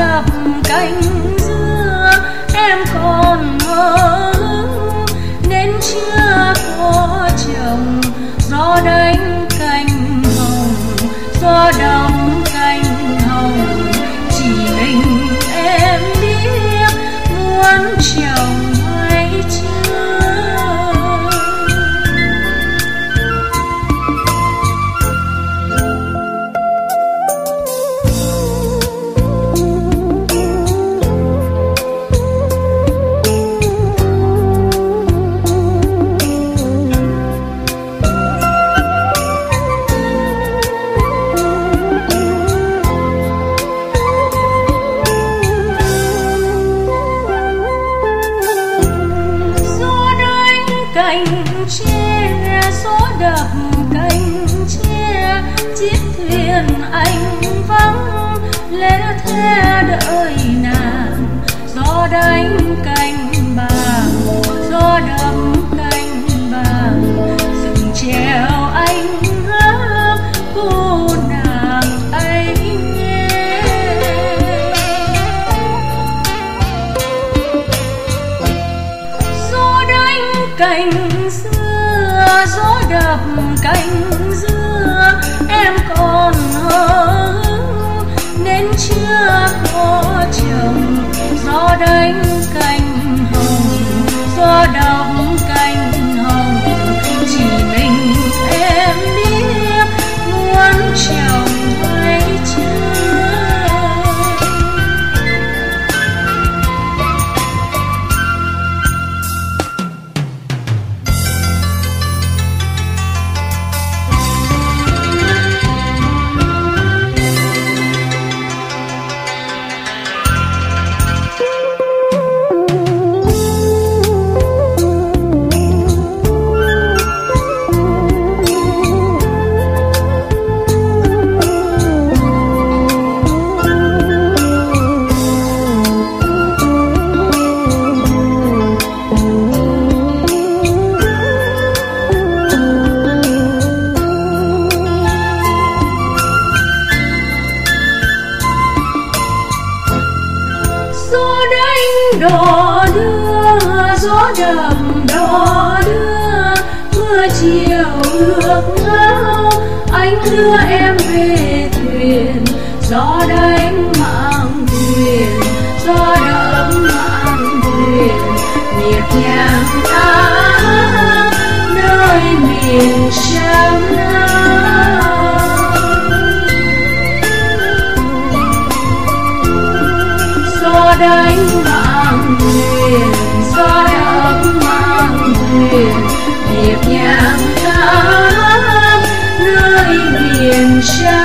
đập cánh dưa em còn mơ đến chưa có chồng. Gió đánh cành hồng, gió đong cành hồng, chỉ mình em biết muốn chồng. Đập cánh dưa em còn hờ hững nên chưa có chồng. Gió đầm đò đưa, mưa chiều ước ngao anh đưa em về thuyền, gió đánh mang thuyền, gió đậm mang thuyền. Nhịp nhàng ta, nơi miền trăm nam. Gió đánh huyền nhịp nhàng ta nơi miền xa